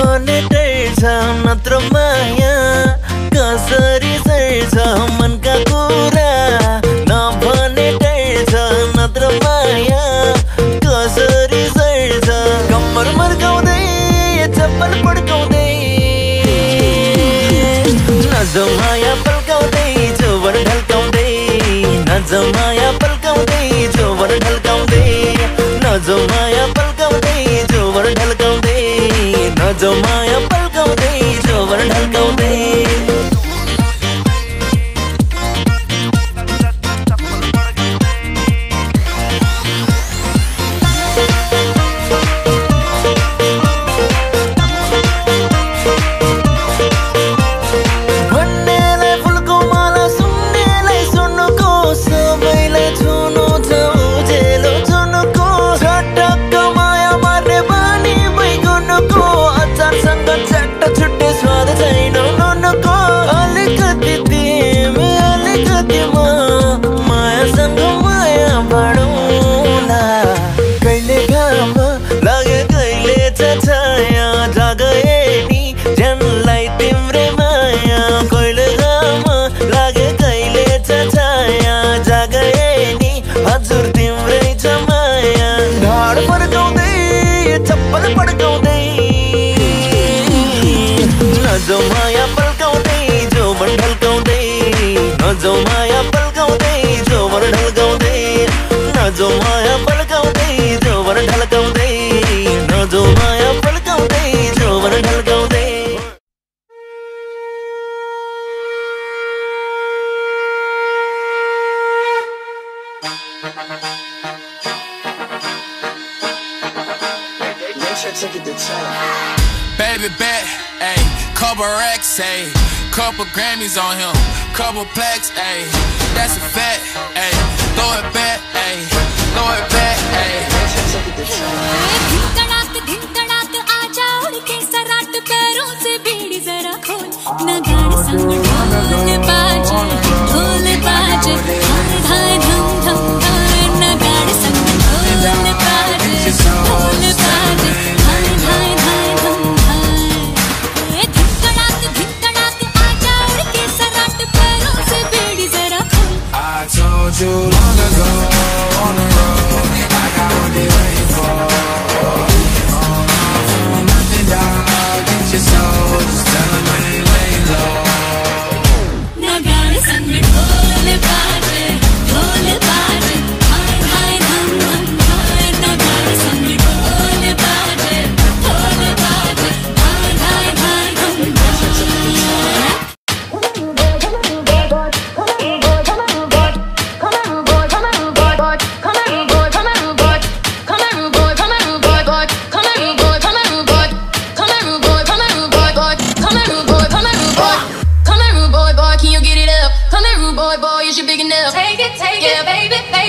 भने टेर्छ नत्र माया कसरी सर्छ मनका कुरा। नभने टेर्छ नत्र माया कसरी सर्छ कम्मर मर्काउँदै चप्पल पड्काउँदै नजमाया पल्काउँदै जोबर ढल्काउँदै नजमाया पल्काउँदै जोबर ढल्काउँदै नजमाया अझौ माया पल्काउँदै जो मन ढल्काउँदै अझौ माया पल्काउँदै जो मन ढल्काउँदै नजो माया पल्काउँदै जो मन ढल्काउँदै नजो माया पल्काउँदै जो मन ढल्काउँदै Check it the time. Baby, bet. ayy. Couple racks, ayy. Couple Grammys on him, couple plaques, ayy. That's a fact, ayy. Throw it back, ayy. Throw it back, ayy.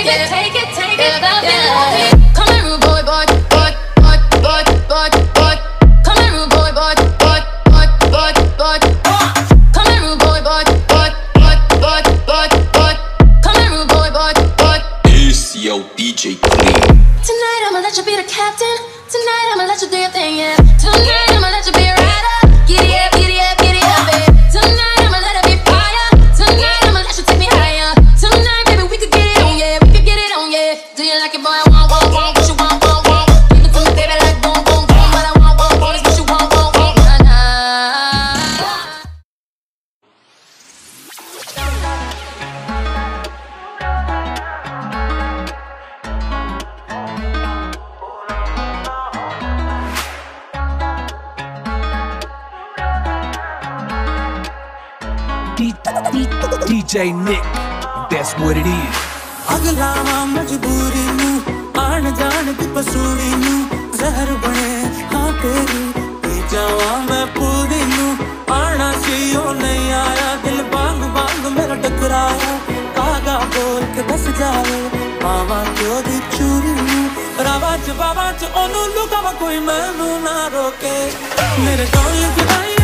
take it, take it, take it, love yeah. it, it. DJ Nick, that's what it is. अगला मजबूरी नू आन जान नू जहर बने हाँ तेरी मैं पूरी नू। आना सी ओ नहीं आया दिल बांग बांग मेरा टकराया। कागा बोल के जावे क्यों दी चूरी नू? च ओनू लुकावा कोई ना रोके। मेरे कौन जुदाई